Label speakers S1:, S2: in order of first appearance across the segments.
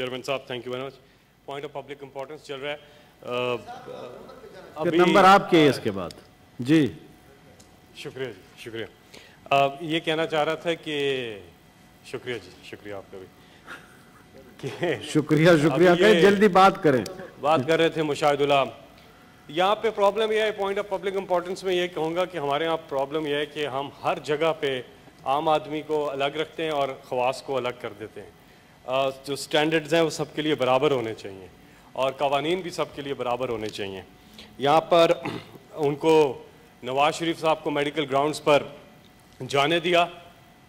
S1: Chairman साहब thank you very much point of public importance चल रहा है।
S2: नंबर आपके है इसके बाद। जी।
S1: शुक्रिया जी शुक्रिया। uh, ये कहना चाह रहा था कि शुक्रिया जी शुक्रिया आपका भी।
S2: शुक्रिया शुक्रिया। करें जल्दी बात करें।
S1: बात कर रहे थे मुशाहिदुल्ला यहाँ पे प्रॉब्लम यह है पॉइंट ऑफ़ पब्लिक इंपॉर्टेंस में ये कहूँगा कि हमारे यहाँ प्रॉब्लम यह है कि हम हर जगह पे आम आदमी को अलग रखते हैं और खवास को अलग कर देते हैं। जो स्टैंडर्ड्स हैं वो सबके लिए बराबर होने चाहिए और कवानीन भी सबके लिए बराबर होने चाहिए। यहाँ पर उनको नवाज़ शरीफ साहब को मेडिकल ग्राउंड्स पर जाने दिया।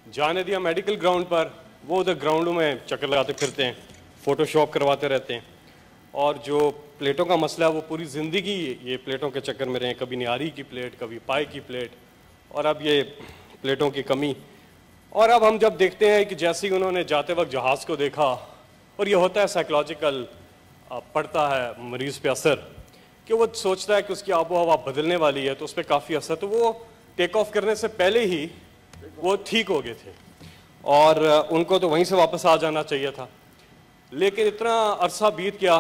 S1: जाने दिया मेडिकल ग्राउंड पर, वो उधर ग्राउंडों में चक्कर लगाते फिरते हैं फोटोशॉप करवाते रहते हैं। और जो प्लेटों का मसला है, वो पूरी ज़िंदगी ये प्लेटों के चक्कर में रहे कभी निहारी की प्लेट कभी पाई की प्लेट और अब ये प्लेटों की कमी और अब हम जब देखते हैं कि जैसे ही उन्होंने जाते वक्त जहाज़ को देखा, और ये होता है साइकोलॉजिकल पड़ता है मरीज़ पे असर, कि वो सोचता है कि उसकी आबो हवा बदलने वाली है तो उस पर काफ़ी असर तो वो टेक ऑफ़ करने से पहले ही वो ठीक हो गए थे। और उनको तो वहीं से वापस आ जाना चाहिए था। लेकिन इतना अरसा बीत गया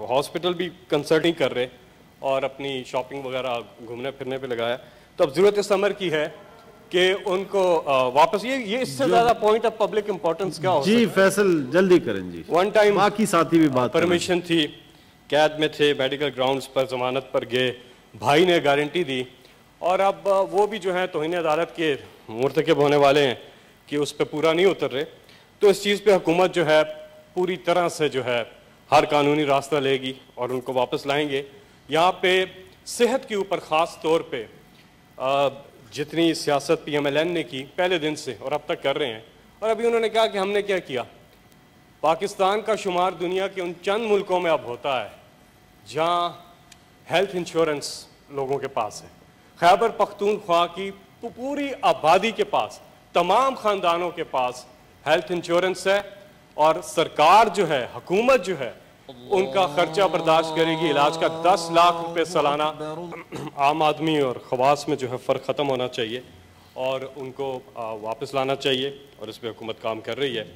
S1: हॉस्पिटल भी कंसल्ट नहीं कर रहे, और अपनी शॉपिंग वगैरह घूमने फिरने पे लगाया तो अब ज़रूरत इस अमर की है कि उनको वापस ये ये इससे ज़्यादा पॉइंट ऑफ़ पब्लिक इंपॉर्टेंस क्या हो
S2: जी फैसल जल्दी करें जी।
S1: वन टाइम
S2: बाकी साथी भी बात
S1: परमिशन थी कैद में थे मेडिकल ग्राउंड्स पर जमानत पर गए भाई ने गारंटी दी। और अब वो भी जो है तोहिन अदालत के मुर्तकब होने वाले हैं कि उस पर पूरा नहीं उतर रहे। तो इस चीज़ पर हुकूमत जो है पूरी तरह से जो है हर कानूनी रास्ता लेगी और उनको वापस लाएँगे। यहाँ पे सेहत के ऊपर ख़ास तौर पे अ, जितनी सियासत पी एम एल एन ने की पहले दिन से और अब तक कर रहे हैं। और अभी उन्होंने कहा कि हमने क्या किया? पाकिस्तान का शुमार दुनिया के उन चंद मुल्कों में अब होता है, जहाँ हेल्थ इंश्योरेंस लोगों के पास है। खैबर पख्तूनख्वा की पूरी आबादी के पास, तमाम खानदानों के पास हेल्थ इंश्योरेंस है और सरकार जो है, हुकूमत जो है उनका खर्चा बर्दाश्त करेगी इलाज का दस लाख रुपये सालाना। आम आदमी और खवास में जो है फ़र्क ख़त्म होना चाहिए और उनको वापस लाना चाहिए और इस पर हुकूमत काम कर रही है।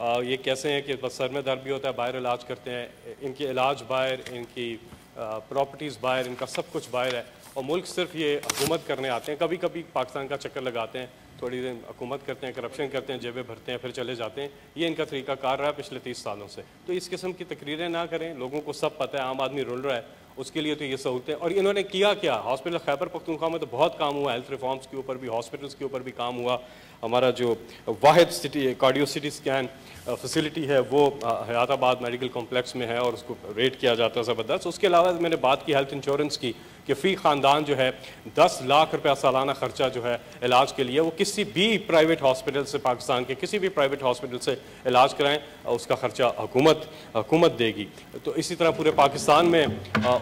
S1: आ, ये कैसे हैं कि बस सर में दर्द भी होता है बाहर इलाज करते हैं इनके इलाज बाहर इनकी प्रॉपर्टीज़ बाहर इनका सब कुछ बाहर है। और मुल्क सिर्फ़ ये हुकूमत करने आते हैं कभी कभी पाकिस्तान का चक्कर लगाते हैं, थोड़ी देर हुकूमत करते हैं करप्शन करते हैं, जेबें भरते हैं, फिर चले जाते हैं, ये इनका तरीका कार रहा है पिछले तीस सालों से। तो इस किस्म की तकरीरें ना करें, लोगों को सब पता है, आम आदमी रुल रहा है, उसके लिए तो ये सहूलतें, और इन्होंने किया क्या? हॉस्पिटल खैबर पख्तूनख्वा में तो बहुत काम हुआ हेल्थ रिफॉर्म्स के ऊपर भी हॉस्पिटल्स के ऊपर भी काम हुआ, हमारा जो वाहिद CT cardio CT scan facility है, वो हयाताबाद मेडिकल कॉम्प्लेक्स में है, और उसको रेट किया जाता है ज़बरदस्त। उसके अलावा मैंने बात की हेल्थ इंश्योरेंस की कि फ़ी ख़ानदान जो है, दस लाख रुपया सालाना खर्चा जो है इलाज के लिए, वो किसी भी प्राइवेट हॉस्पिटल से, पाकिस्तान के किसी भी प्राइवेट हॉस्पिटल से इलाज कराएँ उसका खर्चा हुकूमत हुकूमत देगी। तो इसी तरह पूरे पाकिस्तान में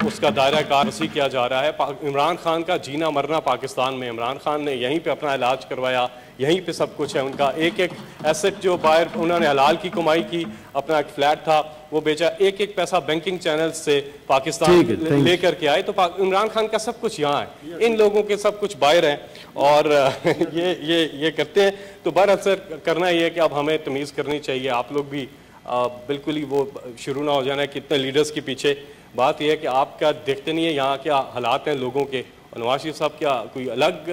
S1: उसका दायरा कार वसी किया जा रहा है। इमरान खान का जीना मरना पाकिस्तान में, इमरान खान ने यहीं पर अपना इलाज करवाया, यहीं पे सब कुछ है। उनका एक एक एसेट जो बाहर, उन्होंने हलाल की, कमाई की, अपना एक फ्लैट था वो बेचा एक एक पैसा बैंकिंग चैनल से पाकिस्तान. लेकर के आए। तो इमरान खान का सब कुछ यहाँ है। इन लोगों के सब कुछ बाहर हैं और ये ये ये करते हैं। तो बर असर करना ये है कि अब हमें तमीज़ करनी चाहिए। आप लोग भी आ, बिल्कुल ही वो शुरू ना हो जाना है कितने लीडर्स के पीछे। बात यह है कि आप क्या देखते नहीं है? यहाँ क्या हालात हैं लोगों के? और नवाज़ शरीफ साहब क्या कोई अलग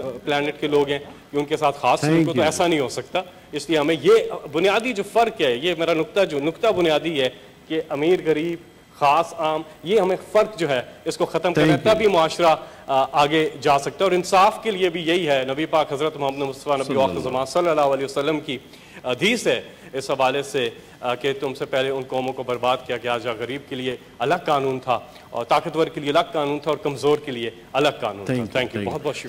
S1: प्लानट के लोग हैं कि उनके साथ खास उनको तो ऐसा नहीं हो सकता? इसलिए हमें ये बुनियादी जो फ़र्क है ये मेरा नुक्ता जो नुक्ता बुनियादी है कि अमीर गरीब खास आम ये हमें फ़र्क जो है इसको ख़त्म करना. तभी मुआशरा आ, आगे जा सकता है। और इंसाफ के लिए भी यही है नबी पाक हज़रत मोहम्मद मुस्तफ़ा नबी वसल्लम की हदीस है। इस हवाले से कि तुमसे पहले उन कौमों को बर्बाद किया गया जहाँ गरीब के लिए अलग कानून था और ताकतवर के लिए अलग कानून था और कमज़ोर के लिए अलग कानून था। थैंक यू बहुत बहुत शुक्रिया।